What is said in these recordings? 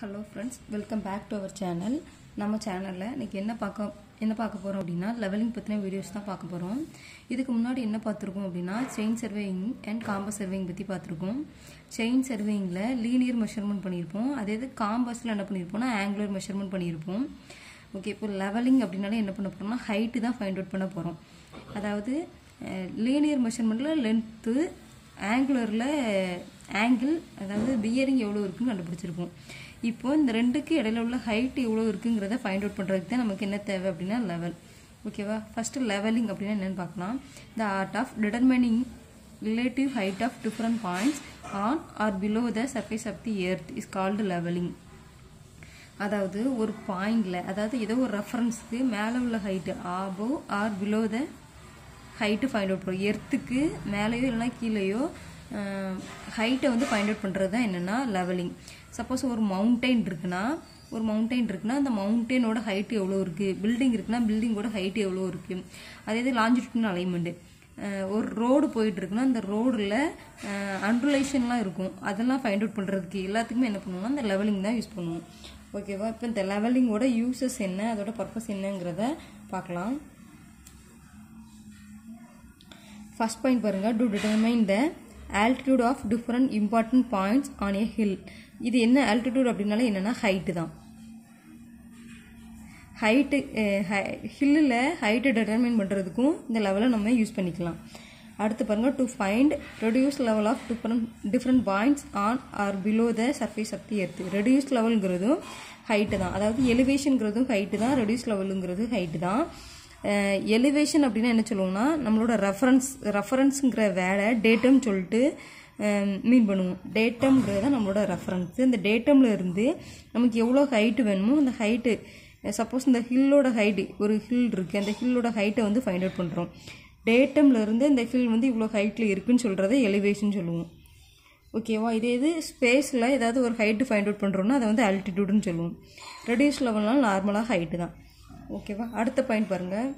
Hello friends welcome back to our channel நம்ம சேனலில் இன்றைக்கி என்ன பார்க்க என்ன பார்க்க போகிறோம் அப்படின்னா லெவலிங் பற்றின வீடியோஸ் தான் பார்க்க போகிறோம் இதுக்கு முன்னாடி என்ன பார்த்துருக்கோம் அப்படின்னா chain surveying and compass surveying பற்றி பார்த்துருக்கோம். செயின் சர்வேயிங்கில் லீனியர் மெஷர்மெண்ட் பண்ணியிருப்போம். அதே இது காம்பஸில் என்ன பண்ணியிருப்போம்னா ஆங்குலர் மெஷர்மெண்ட் பண்ணியிருப்போம். ஓகே இப்போ லெவலிங் அப்படின்னாலே என்ன பண்ண போகிறோம்னா ஹைட்டு தான் ஃபைண்ட் அவுட் பண்ண போகிறோம் அதாவது லீனியர் மெஷர்மெண்ட்டில் லென்த்து ஆங்குலரில் ஆங்கிள் அதாவது பியரிங் எவ்வளோ இருக்குன்னு கண்டுபிடிச்சிருப்போம். இப்போ இந்த ரெண்டுக்கு இடையில உள்ள ஹைட் எவ்வளோ இருக்குங்கிறத ஃபைண்ட் அவுட் பண்ணுறதுக்கு தான் நமக்கு என்ன தேவை அப்படின்னா லெவல் ஓகேவா ஃபஸ்ட்டு லெவலிங் அப்படின்னா என்னென்னு பார்க்கலாம். The art of determining relative height of different points on or below the surface of the earth is called levelling அதாவது ஒரு பாயிண்டில் அதாவது ஏதோ ஒரு ரெஃபரன்ஸுக்கு மேலே உள்ள height above or below the height find out பண்ணுறோம் எர்த்துக்கு மேலேயோ இல்லைனா கீழேயோ ஹைட்டை வந்து ஃபைண்ட் அவுட் பண்ணுறது தான் என்னென்னா லெவலிங் சப்போஸ் ஒரு மவுண்டெயின் இருக்குன்னா ஒரு மவுண்டெயின் இருக்குன்னா அந்த மவுண்டெயினோட ஹைட் எவ்வளோ இருக்குது பில்டிங் இருக்குன்னா பில்டிங்கோட ஹைட் எவ்வளோ இருக்குது அதே இது லாஞ்சிடியூட்னு அலைன்மெண்ட்டு ஒரு ரோடு போயிட்டு இருக்குன்னா அந்த ரோடில் அண்ட்ரலேஷன்லாம் இருக்கும். அதெல்லாம் ஃபைண்ட் அவுட் பண்ணுறதுக்கு எல்லாத்துக்குமே என்ன பண்ணுவோம்னா அந்த லெவலிங் தான் யூஸ் பண்ணுவோம். ஓகேவா இப்போ இந்த லெவலிங்கோட யூசஸ் என்ன? அதோட பர்பஸ் என்னங்கிறத பார்க்கலாம். ஃபஸ்ட் பாயிண்ட் பாருங்கள் to determine the altitude of different important points on a hill இது என்ன ஆல்டிடியூட் அப்படின்னாலும் என்னென்னா ஹைட்டு தான். ஹைட்டு ஹில்லில் ஹைட்டை டிட்டர்மைன் பண்ணுறதுக்கும் இந்த லெவலை நம்ம யூஸ் பண்ணிக்கலாம். அடுத்து பாருங்கள் to find reduce level of different different points on or below the surface of the earth reduce லெவலுங்கிறதும் height தான். அதாவது எலிவேஷனுங்கிறதும் ஹைட்டு தான் ரெடியூஸ் லெவலுங்கிறது ஹைட்டு தான். எலிவேஷன் அப்படின்னா என்ன சொல்லுவோம்னா நம்மளோட ரெஃபரன்ஸ் ரெஃபரன்ஸுங்கிற வேலை டேட்டம் சொல்லிட்டு மீன் பண்ணுவோம். டேட்டம்ங்கிறது தான் நம்மளோட ரெஃபரன்ஸ் இந்த டேட்டமில் இருந்து நமக்கு எவ்வளோ ஹைட்டு வேணுமோ அந்த ஹைட்டு சப்போஸ் இந்த ஹில்லோட ஹைட்டு ஒரு ஹில் இருக்குது அந்த ஹில்லோட ஹைட்டை வந்து ஃபைண்ட் அவுட் பண்ணுறோம் டேட்டமில் இருந்து இந்த ஹில் வந்து இவ்வளோ ஹைட்டில் இருக்குன்னு சொல்கிறத எலிவேஷன் சொல்லுவோம். ஓகேவா இதே இது ஸ்பேஸில் ஏதாவது ஒரு ஹைட்டு ஃபைண்ட் அவுட் பண்ணுறோன்னா அதை வந்து ஆல்டிடியூடுன்னு சொல்லுவோம். ரெடியூஸ் லெவல்னால் நார்மலாக ஹைட்டு தான். ஓகேவா? அடுத்த பாயிண்ட் பாருங்கள்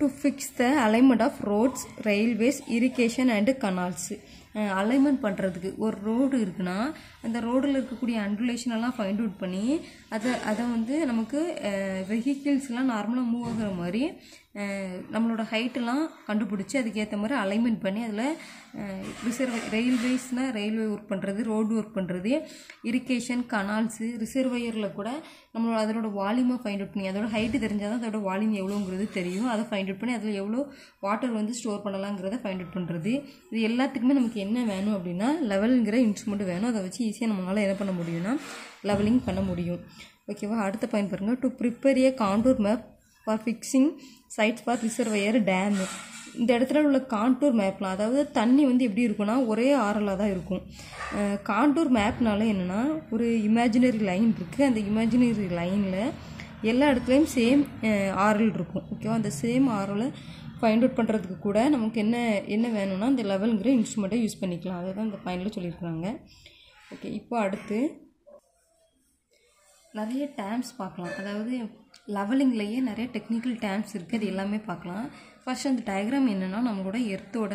to fix the alignment of roads railways irrigation and canals alignment பண்ணுறதுக்கு ஒரு ரோடு இருக்குன்னா அந்த ரோடில் இருக்கக்கூடிய அண்டுலேஷனெல்லாம் ஃபைண்ட் அவுட் பண்ணி அதை அதை வந்து நமக்கு வெஹிக்கிள்ஸ்லாம் நார்மலாக மூவ் ஆகுற மாதிரி நம்மளோட ஹைட்டெல்லாம் கண்டுபிடிச்சி அதுக்கேற்ற மாதிரி அலைன்மெண்ட் பண்ணி அதில் ரிசர்வை ரயில்வேஸ்னால் ரயில்வே ஒர்க் பண்ணுறது ரோடு ஒர்க் பண்ணுறது இரிகேஷன் கனால்ஸு ரிசர்வையரில் கூட நம்மளோட அதோட வால்யூமை ஃபைண்ட் அவுட் பண்ணி அதோட ஹைட்டு தெரிஞ்சால் தான் அதோட வால்யூம் எவ்வளோங்கிறது தெரியும். அதை ஃபைண்ட் அவுட் பண்ணி அதில் எவ்வளோ வாட்டர் வந்து ஸ்டோர் பண்ணலாங்கிறத ஃபைண்ட் அவுட் பண்ணுறது இது எல்லாத்துக்குமே நமக்கு என்ன வேணும் அப்படின்னா லெவலுங்கிற இன்ஸ்ட்ருமெண்ட் வேணும். அதை வச்சு ஈஸியாக நம்மளால் என்ன பண்ண முடியும்னா லெவலிங் பண்ண முடியும். ஓகேவா அடுத்த பாயிண்ட் பாருங்கள் to prepare a contour map for fixing sites for reservoir dam இந்த இடத்துல உள்ள காண்டூர் மேப்லாம் அதாவது தண்ணி வந்து எப்படி இருக்கும்னா ஒரே ஆறலாக தான் இருக்கும். காண்டூர் மேப்னால என்னென்னா ஒரு இமேஜினரி லைன் இருக்குது அந்த இமேஜினரி லைனில் எல்லா இடத்துலையும் சேம் ஆரல் இருக்கும். ஓகேவா அந்த சேம் ஆரலை ஃபைண்ட் அவுட் பண்ணுறதுக்கு கூட நமக்கு என்ன என்ன வேணும்னா அந்த லெவலுங்கிற இன்ஸ்ட்ருமெண்ட்டை யூஸ் பண்ணிக்கலாம். அதை தான் இந்த பாயிண்டில் சொல்லியிருக்கிறாங்க. ஓகே இப்போ அடுத்து நிறைய டேம்ஸ் பார்க்கலாம். அதாவது லெவலிங்லேயே நிறைய டெக்னிக்கல் டேம்ஸ் இருக்குது அது எல்லாமே பார்க்கலாம். ஃபர்ஸ்ட் அந்த டயக்ராம் என்னென்னா நம்மளோட எர்த்தோட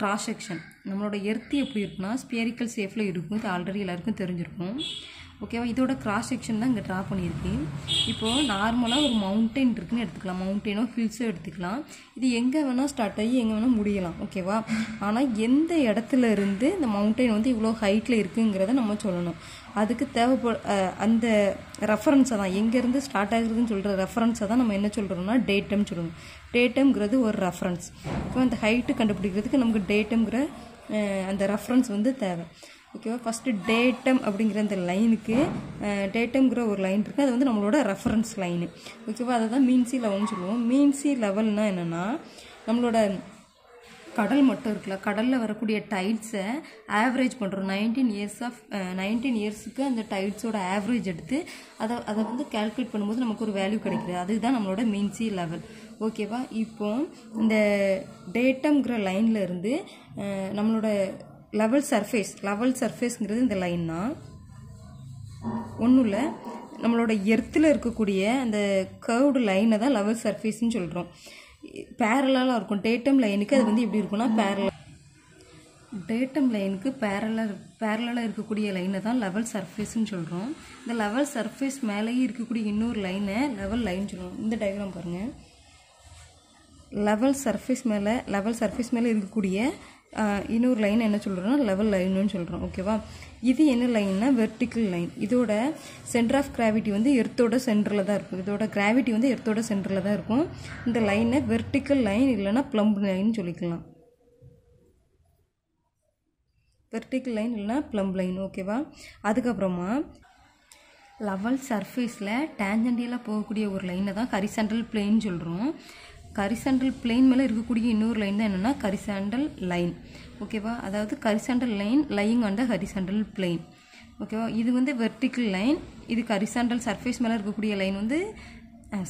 கிராஸ் செக்ஷன் நம்மளோட எர்த்து எப்படி இருக்குன்னா ஸ்பியரிக்கல் சேஃபில் இருக்கும். இது ஆல்ரெடி எல்லாருக்கும் தெரிஞ்சிருக்கும். ஓகேவா இதோட கிராஸ் செக்ஷன் தான் இங்கே ட்ரா பண்ணியிருக்கு இப்போது நார்மலாக ஒரு மவுண்டெயின் இருக்குன்னு எடுத்துக்கலாம். மவுண்டெயினோ ஹில்ஸோ எடுத்துக்கலாம். இது எங்கே வேணால் ஸ்டார்ட் ஆகி எங்கே வேணால் முடியலாம். ஓகேவா ஆனால் எந்த இடத்துல இருந்து இந்த மவுண்டெயின் வந்து இவ்வளோ ஹைட்டில் இருக்குங்கிறத நம்ம சொல்லணும். அதுக்கு தேவைப்ப அந்த ரெஃபரன்ஸை தான். எங்கேருந்து ஸ்டார்ட் ஆகுறதுன்னு சொல்கிற ரெஃபரன்ஸை தான் நம்ம என்ன சொல்கிறோம்னா டேட்டம் சொல்லணும். டேட்டம்ங்கிறது ஒரு ரெஃபரன்ஸ் இப்போ அந்த ஹைட்டு கண்டுபிடிக்கிறதுக்கு நமக்கு டேட்டம்ங்கிற அந்த ரெஃபரன்ஸ் வந்து தேவை. ஓகேவா ஃபஸ்ட்டு டேட்டம் அப்படிங்கிற அந்த லைனுக்கு டேட்டம்ங்கிற ஒரு லைன் இருக்குது அது வந்து நம்மளோட ரெஃபரன்ஸ் லைனு ஓகேவா அதை தான் மீன்சி லெவல்னு சொல்லுவோம். மீன்சி லெவல்னால் என்னென்னா நம்மளோட கடல் மட்டும் இருக்குல்ல கடலில் வரக்கூடிய டைட்ஸை ஆவரேஜ் பண்ணுறோம் நைன்டீன் இயர்ஸ் ஆஃப் நைன்டீன் இயர்ஸுக்கு அந்த டைட்ஸோட ஆவரேஜ் எடுத்து அதை அதை வந்து கேல்குலேட் பண்ணும்போது நமக்கு ஒரு வேல்யூ கிடைக்கிது. அதுதான் நம்மளோட மீன்சி லெவல் ஓகேவா இப்போ இந்த டேட்டம்ங்கிற லைனில் இருந்து நம்மளோட லெவல் சர்ஃபேஸ் லெவல் சர்ஃபேஸ்ங்கிறது இந்த லைன் தான் ஒன்றும் இல்லை நம்மளோட எர்த்தில் இருக்கக்கூடிய அந்த கர்வ்டு லைனை தான் லெவல் சர்ஃபேஸ்ன்னு சொல்கிறோம் பேரலாக இருக்கும். டேட்டம் லைனுக்கு அது வந்து எப்படி இருக்கும்னா பேரலாக டேட்டம் லைனுக்கு பேரலர் பேரலாக இருக்கக்கூடிய லைனை தான் லெவல் சர்ஃபேஸ்ன்னு சொல்கிறோம் இந்த லெவல் சர்ஃபேஸ் மேலேயே இருக்கக்கூடிய இன்னொரு லைனை லெவல் லைன் சொல்லுவோம் இந்த டயக்ராம் பாருங்கள் லெவல் சர்ஃபேஸ் மேலே லெவல் சர்ஃபேஸ் மேலே இருக்கக்கூடிய இன்னொரு லைன் என்ன சொல்கிறோன்னா லெவல் லைனுன்னு சொல்கிறோம் ஓகேவா இது என்ன லைன்னா வெர்டிக்கல் லைன் இதோட சென்டர் ஆஃப் கிராவிட்டி வந்து எர்த்தோட சென்டரில் தான் இருக்கும். இதோட கிராவிட்டி வந்து எர்த்தோட சென்டரில் தான் இருக்கும். இந்த லைனை வெர்டிக்கல் லைன் இல்லைன்னா ப்ளம்ப் லைன் சொல்லிக்கலாம். வெர்டிக்கல் லைன் இல்லைன்னா ப்ளம்ப் லைன் ஓகேவா அதுக்கப்புறமா லெவல் சர்ஃபேஸில் டேஞ்சண்டியில் போகக்கூடிய ஒரு லைனை தான் ஹரிசென்ட்ரல் பிளேன் சொல்கிறோம் கரிசண்டல் பிளெயின் மேலே இருக்கக்கூடிய இன்னொரு லைன் தான் என்னென்னா கரிசாண்டல் லைன் ஓகேவா அதாவது horizontal line lying on the horizontal plane ஓகேவா இது வந்து வெர்டிக்கல் லைன் இது கரிசாண்டல் சர்ஃபேஸ் மேலே இருக்கக்கூடிய லைன் வந்து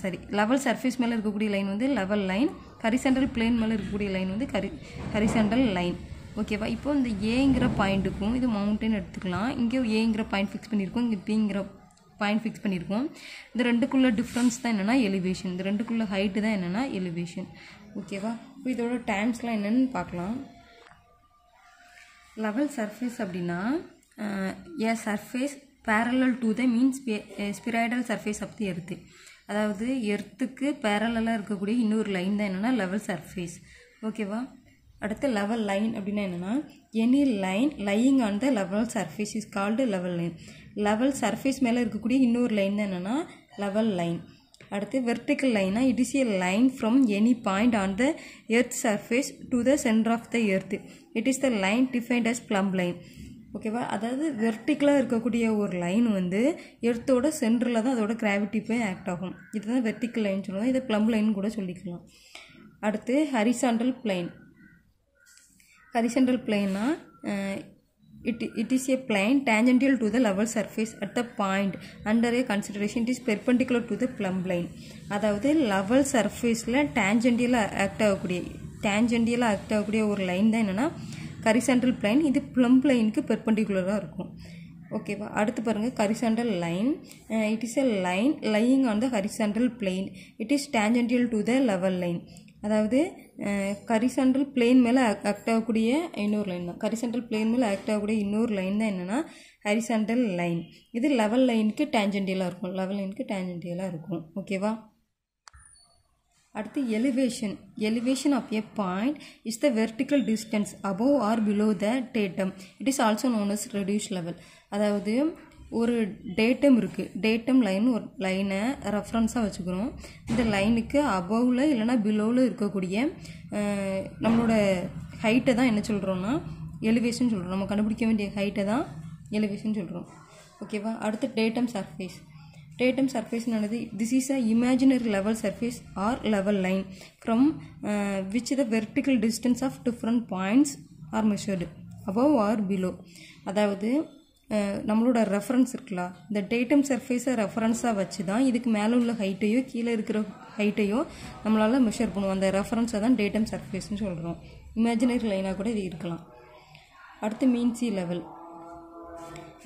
சாரி லெவல் சர்ஃபேஸ் மேலே இருக்கக்கூடிய லைன் வந்து லெவல் லைன் கரிசாண்டல் பிளேன் மேலே இருக்கக்கூடிய லைன் வந்து கரி கரிசாண்டல் லைன் ஓகேவா இப்போ இந்த ஏங்கிற பாயிண்ட்டுக்கும் இது மவுண்டன் எடுத்துக்கலாம். இங்கே ஏங்கிற பாயிண்ட் ஃபிக்ஸ் பண்ணியிருக்கோம். இங்கே பிங்கிற பாயிண்ட் ஃபிக்ஸ் பண்ணியிருக்கோம் இந்த ரெண்டுக்குள்ள டிஃப்ரென்ஸ் தான் என்னென்னா எலிவேஷன் இந்த ரெண்டுக்குள்ள ஹைட்டு தான் என்னென்னா எலிவேஷன் ஓகேவா இப்போ இதோட டைம்ஸ்லாம் என்னென்னு பார்க்கலாம். லெவல் சர்ஃபேஸ் அப்படின்னா a surface parallel to the means spheroidal surface of the earth அதாவது எர்த்துக்கு பேரலாக இருக்கக்கூடிய இன்னொரு லைன் தான் என்னென்னா லெவல் சர்ஃபேஸ் ஓகேவா அடுத்து லெவல் லைன் அப்படின்னா என்னென்னா any line lying on the level surface is called level line level surface மேலே இருக்கக்கூடிய இன்னொரு லைன் தான் என்னென்னா லெவல் லைன் அடுத்து வெர்டிக்கல் லைனா it is a line from any point on the earth surface to the centre of the earth it is the line defined as plumb line ஓகேவா அதாவது வெர்டிக்கலாக இருக்கக்கூடிய ஒரு லைன் வந்து எர்த்தோட சென்டரில் தான் அதோட கிராவிட்டி போய் ஆக்ட் ஆகும். இதுதான் வெர்டிக்கல் லைன் சொல்லுவோம் இதை ப்ளம் லைன் கூட சொல்லிக்கலாம். அடுத்து ஹரிசாண்டல் பிளைன் ஹரிசாண்டல் பிளைன்னா it, it is a plane tangential to the level surface at the point. Under a consideration it is perpendicular to the plumb line. அதாவது level சர்ஃபேஸில் டேஞ்சண்டியலாக act ஆகக்கூடிய டேஞ்சண்டியலாக ஆக்ட் ஆகக்கூடிய ஒரு லைன் தான் என்னென்னா கரிசண்டல் பிளைன் இது ப்ளம் லைனுக்கு பெர்பண்டிகுலராக இருக்கும். ஓகேவா அடுத்து பாருங்கள் horizontal line it is a line lying on the horizontal plane it is tangential to the level line அதாவது கரிசென்ட்ரல் பிளேன் மேலே ஆக்ட் ஆகக்கூடிய இன்னொரு லைன் தான். கரிசென்ட்ரல் பிளேன் மேலே ஆக்ட் ஆகக்கூடிய இன்னொரு லைன் தான் என்னென்னா ஹரிசாண்டல் லைன் இது லெவல் லைனுக்கு டேஞ்சண்டியலாக இருக்கும். லெவல் லைனுக்கு டேஞ்சண்டியலாக இருக்கும். ஓகேவா அடுத்து elevation elevation of a point is the vertical distance above or below the datum it is also known as reduce level அதாவது ஒரு டேட்டம் இருக்குது டேட்டம் லைன் ஒரு லைனை ரெஃபரன்ஸாக வச்சுக்கிறோம். இந்த லைனுக்கு அபவில் இல்லைனா பிலோவில் இருக்கக்கூடிய நம்மளோட ஹைட்டை தான் என்ன சொல்கிறோன்னா எலிவேஷன் சொல்கிறோம் நம்ம கண்டுபிடிக்க வேண்டிய ஹைட்டை தான் எலிவேஷன் சொல்கிறோம் ஓகேவா அடுத்து டேட்டம் சர்ஃபேஸ் டேட்டம் surface என்னது this is a imaginary level surface or level line from which the the distance of different different are measured measured or below அதாவது நம்மளோட ரெஃபரன்ஸ் இருக்குல்ல? இந்த டேட்டம் சர்ஃபேஸை ரெஃபரன்ஸாக வச்சு தான் இதுக்கு மேலே உள்ள ஹைட்டையோ கீழே இருக்கிற ஹைட்டையோ நம்மளால் மெஷர் பண்ணுவோம். அந்த ரெஃபரன்ஸை தான் டேட்டம் சர்ஃபேஸ்னு சொல்கிறோம் இமேஜினரி லைனாக கூட இது இருக்கலாம். அடுத்து mean sea level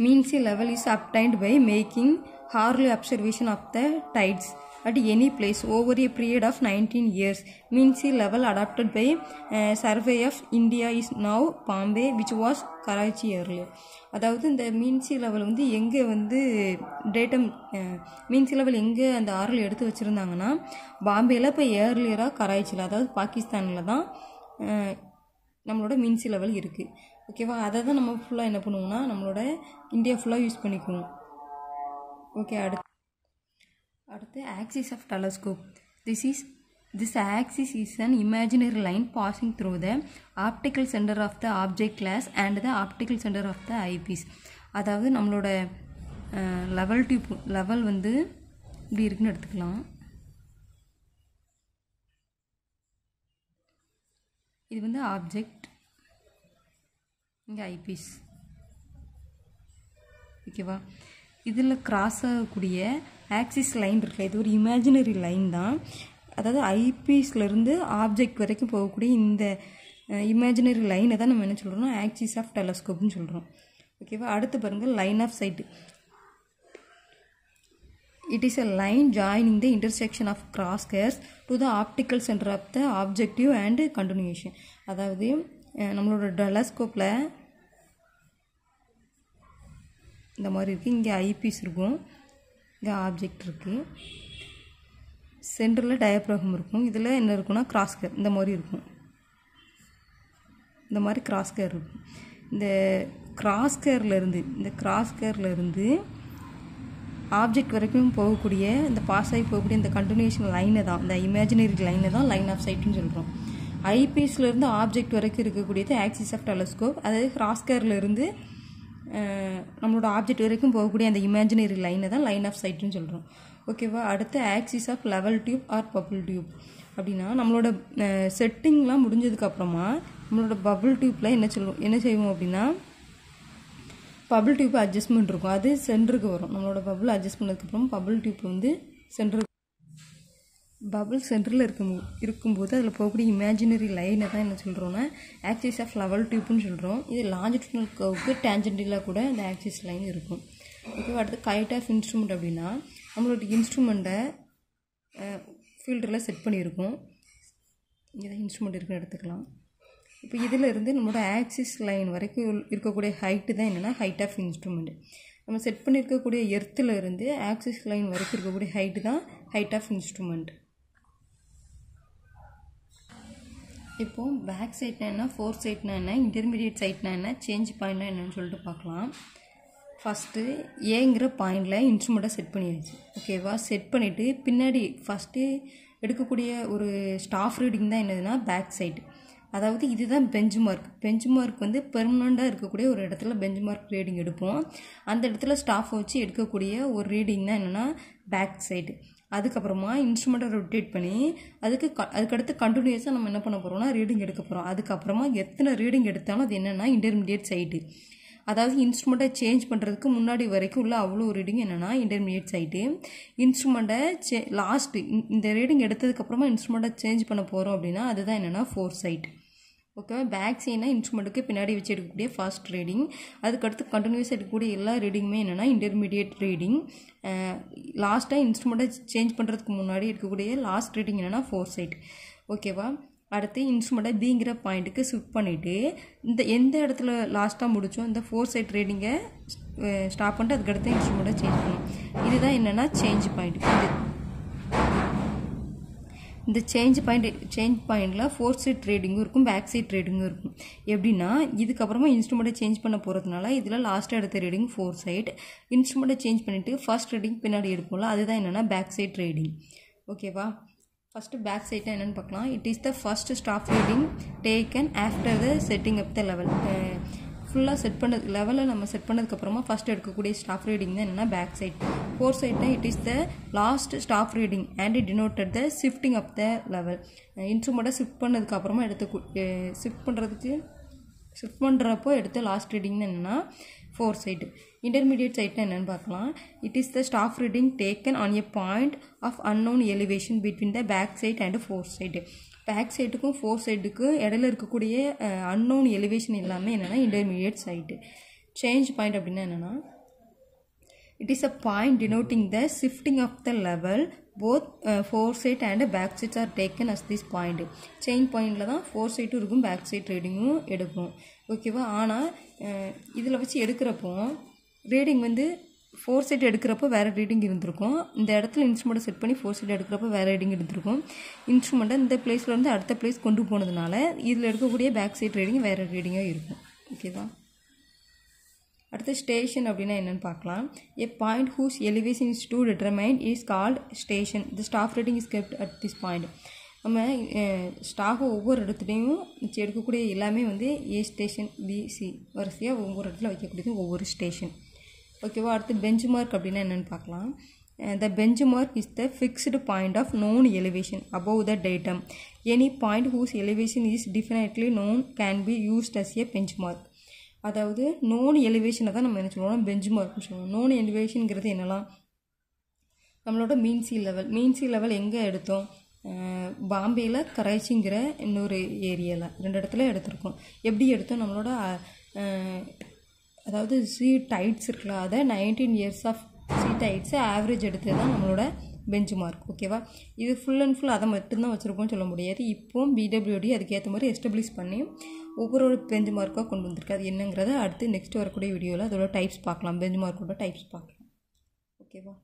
mean sea level is obtained by making hourly observation of the tides at any place over a period of 19 years. Mean sea level adopted by uh, Survey of India is now Bombay which was Karachi earlier. அதாவது இந்த மீன் sea level வந்து எங்கே வந்து datum மீன் sea level எங்கே அந்த ஆறில் எடுத்து வச்சுருந்தாங்கன்னா பாம்பேயில் இப்போ ஏர்லியராக கராச்சியில் அதாவது பாகிஸ்தானில் தான் uh, நம்மளோட மீன்சி லெவல் இருக்குது ஓகேவா அதை தான் நம்ம ஃபுல்லாக என்ன பண்ணுவோம்னா நம்மளோட இந்தியா ஃபுல்லாக யூஸ் பண்ணிக்குவோம் ஓகே அடுத்து அடுத்து axis of telescope this is this axis is an imaginary line passing through the optical centre of the object glass and the optical centre of the eyepiece அதாவது நம்மளோட லெவல் டியூப் லெவல் வந்து இப்படி இருக்குன்னு எடுத்துக்கலாம். இது வந்து ஆப்ஜெக்ட் இங்கே eyepiece ஓகேவா இதில் கிராஸ் ஆகக்கூடிய ஆக்சிஸ் லைன் இருக்குல்ல இது ஒரு இமேஜினரி லைன் தான். அதாவது ஐபீஸ்லேருந்து ஆப்ஜெக்ட் வரைக்கும் போகக்கூடிய இந்த இமேஜினரி லைனை தான் நம்ம என்ன சொல்கிறோம்னா ஆக்சிஸ் ஆஃப் டெலஸ்கோப்னு சொல்கிறோம் ஓகேவா அடுத்து பாருங்கள் line of sight it is a line joining the intersection of cross hairs to the optical centre of the objective and continuation அதாவது நம்மளோட டெலஸ்கோப்பில் இந்த மாதிரி இருக்குது இங்கே ஐபீஸ் இருக்கும். இங்கே ஆப்ஜெக்ட் இருக்குது சென்டரில் டயப்ராகம் இருக்கும். இதில் என்ன இருக்குன்னா கிராஸ்கர் இந்த மாதிரி இருக்கும். இந்த மாதிரி கிராஸ்கர் இருக்கும். இந்த கிராஸ்கர்லேருந்து இந்த கிராஸ்கர்லேருந்து ஆப்ஜெக்ட் வரைக்கும் போகக்கூடிய இந்த பாஸ் ஆகி போகக்கூடிய இந்த கண்டினியூஷன் லைனை தான். இந்த இமேஜினரி லைனை தான் லைன் ஆஃப் சைட்டுன்னு சொல்கிறோம் ஐபீஸ்லேருந்து ஆப்ஜெக்ட் வரைக்கும் இருக்கக்கூடியது ஆக்சிஸ் ஆஃப் டெலஸ்கோப் அதாவது கிராஸ்கர்லேருந்து நம்மளோட ஆப்ஜெக்ட் வரைக்கும் போகக்கூடிய அந்த இமேஜினரி லைனை தான் லைன் ஆஃப் சைட்டுன்னு சொல்கிறோம் ஓகேவா அடுத்து axis of level tube or bubble tube அப்படின்னா நம்மளோட செட்டிங்லாம் முடிஞ்சதுக்கப்புறமா நம்மளோட பபுள் டியூப்பில் என்ன சொல்லுவோம்? என்ன செய்வோம் அப்படின்னா பபுள் டியூப் அட்ஜஸ்ட்மெண்ட் இருக்கும். அது சென்டருக்கு வரும். நம்மளோட பபுள் அட்ஜஸ்ட் பண்ணதுக்கப்புறம் பபுள் டியூப் வந்து சென்டருக்கு பபுள் சென்டரில் இருக்கும் இருக்கும்போது அதில் போகக்கூடிய இமேஜினரி லைனை தான் என்ன சொல்கிறோன்னா ஆக்சிஸ் ஆஃப் லெவல் டியூப்னு சொல்கிறோம் இது லாஞ்சிடியூனல் கவுக்கு டேஞ்சென்டிலாக கூட இந்த ஆக்சிஸ் லைன் இருக்கும். ஓகே அடுத்து கைட் ஆஃப் இன்ஸ்ட்ருமெண்ட் அப்படின்னா நம்மளோட இன்ஸ்ட்ருமெண்ட்டை ஃபீல்டரில் செட் பண்ணியிருக்கோம். இங்கே தான் இன்ஸ்ட்ருமெண்ட் இருக்குன்னு எடுத்துக்கலாம். இப்போ இதில் இருந்து நம்மளோட ஆக்சிஸ் லைன் வரைக்கும் இருக்கக்கூடிய ஹைட்டு தான் என்னென்னா ஹைட் ஆஃப் இன்ஸ்ட்ருமெண்ட் நம்ம செட் பண்ணியிருக்கக்கூடிய எர்த்தில் இருந்து ஆக்சிஸ் லைன் வரைக்கும் இருக்கக்கூடிய ஹைட்டு தான் ஹைட் ஆஃப் இன்ஸ்ட்ருமெண்ட் இப்போது பேக் சைட்னா என்ன ஃபோர் சைட்னா என்ன இன்டர்மீடியட் சைட்னா என்ன சேஞ்ச் பாயிண்ட்னா என்னன்னு சொல்லிட்டு பார்க்கலாம். ஃபஸ்ட்டு ஏங்கிற பாயிண்டில் இன்ஸ்ட்ருமெண்ட்டை செட் பண்ணிடுச்சு ஓகேவா செட் பண்ணிவிட்டு பின்னாடி ஃபஸ்ட்டு எடுக்கக்கூடிய ஒரு ஸ்டாஃப் ரீடிங் தான் என்னதுன்னா பேக் சைடு அதாவது இதுதான் பெஞ்ச் மார்க் பெஞ்ச் மார்க் வந்து பெர்மனண்ட்டாக இருக்கக்கூடிய ஒரு இடத்துல பெஞ்ச் மார்க் ரீடிங் எடுப்போம். அந்த இடத்துல ஸ்டாஃப் வச்சு எடுக்கக்கூடிய ஒரு ரீடிங் தான் என்னென்னா பேக் சைடு அதுக்கப்புறமா இன்ஸ்ட்ருமெண்ட்டை ரொட்டேட் பண்ணி அதுக்கு க அதுக்கடுத்து கண்டினியூஸாக நம்ம என்ன பண்ண போகிறோம்னா ரீடிங் எடுக்க போகிறோம் அதுக்கப்புறமா எத்தனை ரீடிங் எடுத்தாலும் அது என்னென்னா இன்டர்மீடியட் சைட்டு அதாவது இன்ஸ்ட்ருமெண்ட்டை சேஞ்ச் பண்ணுறதுக்கு முன்னாடி வரைக்கும் உள்ள அவ்வளோ ரீடிங் என்னென்னா இன்டர்மீடியட் சைட்டு இன்ஸ்ட்ருமெண்ட்டை சே லாஸ்ட்டு இந்த ரீடிங் எடுத்ததுக்கப்புறமா இன்ஸ்ட்ருமெண்ட்டை சேஞ்ச் பண்ண போகிறோம் அப்படின்னா அதுதான் என்னென்னா ஃபோர் சைட் ஓகேவா பேக் சைட்னா இன்ஸ்ட்ருமெண்ட்டுக்கு பின்னாடி வச்சு எடுக்கக்கூடிய ஃபர்ஸ்ட் ரீடிங் அதுக்கடுத்து கண்டினியூஸாக எடுக்கக்கூடிய எல்லா ரீடிங்குமே என்னென்னா இன்டர்மீடியட் ரீடிங் லாஸ்ட்டாக இன்ஸ்ட்ருமெண்ட்டை சேஞ்ச் பண்ணுறதுக்கு முன்னாடி எடுக்கக்கூடிய லாஸ்ட் ரீடிங் என்னென்னா ஃபோர் சைட் ஓகேவா அடுத்து இன்ஸ்ட்ருமெண்ட்டை பிங்கிற பாயிண்ட்டுக்கு ஸ்விப் பண்ணிவிட்டு இந்த எந்த இடத்துல லாஸ்ட்டாக முடித்தோம் இந்த ஃபோர் சைட் ரீடிங்கை ஸ்டாப் பண்ணிட்டு அதுக்கடுத்து இன்ஸ்ட்ருமெண்ட்டை சேஞ்ச் பண்ணணும். இதுதான் என்னென்னா சேஞ்ச் பாயிண்ட் இது. இந்த சேஞ்ச் பாயிண்ட் சேஞ்ச் பாயிண்டில் ஃபோர் சைட் ட்ரேடிங்கும் இருக்கும் பேக் சைட் ட்ரேடிங்கும் இருக்கும். எப்படின்னா இதுக்கப்புறமா இன்ஸ்ட்ருமெண்ட்டை சேஞ்ச் பண்ண போகிறதுனால இதில் லாஸ்ட்டாக எடுத்த ரீடிங் ஃபோர் சைட் இன்ஸ்ட்ருமெண்ட்டை சேஞ்ச் பண்ணிவிட்டு ஃபர்ஸ்ட் ரீடிங் பின்னாடி எடுப்போம்ல அதுதான் என்னென்னா பேக் சைட் ட்ரேடிங் ஓகேவா ஃபஸ்ட்டு பேக் சைட்டாக என்னென்னு பார்க்கலாம். It is the first staff reading taken after the setting up the level ஃபுல்லாக செட் பண்ணது லெவலில் நம்ம செட் பண்ணதுக்கப்புறமா ஃபஸ்ட் எடுக்கக்கூடிய ஸ்டாஃப் ரீடிங் தான் என்னென்னா back sight fore சைட்னா it is the last staff reading and it denoted the shifting of the level இன்ஸ்ட்ருமெண்ட்டை shift பண்ணதுக்கப்புறமா எடுத்து ஷிஃப்ட் பண்ணுறதுக்கு ஷிஃப்ட் பண்ணுறப்போ எடுத்த லாஸ்ட் ரீடிங்னு என்னென்னா ஃபோர் சைட்டு இன்டர்மீடியட் சைட்னா என்னென்னு பார்க்கலாம். It is the staff reading taken on a point of unknown elevation between the back sight and fore sight back சைட்டுக்கும் fore சைடுக்கும் இடையில இருக்கக்கூடிய அன்னோன் எலிவேஷன் எல்லாமே என்னென்னா இன்டர்மீடியட் சைட்டு சேஞ்ச் பாயிண்ட் அப்படின்னா என்னென்னா it is a point denoting the shifting of the level both fore sight and back sights are taken as this point change பாயிண்டில் தான் four சைட்டும் இருக்கும் பேக் சைட் ரீடிங்கும் எடுக்கும். ஓகேவா ஆனால் இதில் வச்சு எடுக்கிறப்போ ரீடிங் வந்து ஃபோர் சைட் எடுக்கிறப்போ வேறு ரீடிங் இருந்திருக்கும். இந்த இடத்துல இன்ஸ்ட்ருமெண்ட்டை செட் பண்ணி ஃபோர் சைட் எடுக்கிறப்போ வேறு ரீடிங் இருந்திருக்கும். இன்ஸ்ட்ருமெண்ட்டை இந்த பிளேஸ்லேருந்து அடுத்த பிளேஸ் கொண்டு போனதுனால இதில் எடுக்கக்கூடிய பேக் சைட் ரீடிங் வேறு ரீடிங்காக இருக்கும். ஓகேவா அடுத்து ஸ்டேஷன் அப்படின்னா என்னென்னு பார்க்கலாம். A point whose elevation is to determine is called station the staff reading is kept at this point நம்ம ஸ்டாஃப் ஒவ்வொரு இடத்துலையும் எடுக்கக்கூடிய எல்லாமே வந்து ஏ ஸ்டேஷன் பிசி வரிசையாக ஒவ்வொரு இடத்துல வைக்கக்கூடியது ஒவ்வொரு ஸ்டேஷன் ஓகேவா அடுத்து பெஞ்ச் மார்க் அப்படின்னா என்னென்னு பார்க்கலாம். The bench mark is the fixed point of known elevation above the datum any point whose elevation is definitely known can be used as a bench mark அதாவது நோன் எலிவேஷனை தான் நம்ம என்ன சொல்லுவோம் பெஞ்ச் மார்க்னு சொல்லுவோம். நோன் எலிவேஷனுங்கிறது என்னெல்லாம்? நம்மளோட mean sea level mean sea level எங்கே எடுத்தோம்? பாம்பேயில் கராச்சிங்கிற இன்னொரு ஏரியாவில் ரெண்டு இடத்துல எடுத்திருக்கோம். எப்படி எடுத்தோம்? நம்மளோட அதாவது சி டைட்ஸ் இருக்குல்ல அதை நைன்டீன் இயர்ஸ் ஆஃப் சி டைட்ஸை ஆவரேஜ் எடுத்து தான் நம்மளோட பெஞ்ச் மார்க் ஓகேவா இது ஃபுல் அண்ட் ஃபுல் அதை மட்டும்தான் வச்சுருக்கோம்னு சொல்ல முடியாது. இப்போவும் பிடபிள்யூடி அதுக்கேற்ற மாதிரி எஸ்டப்ளிஷ் பண்ணி ஒவ்வொரு பெஞ்ச் மார்க்காக கொண்டு வந்திருக்கு. அது என்னங்கிறத அடுத்து நெக்ஸ்ட் வரக்கூடிய வீடியோவில் அதோட டைப்ஸ் பார்க்கலாம். பெஞ்ச் மார்க்கோட டைப்ஸ் பார்க்கலாம். ஓகேவா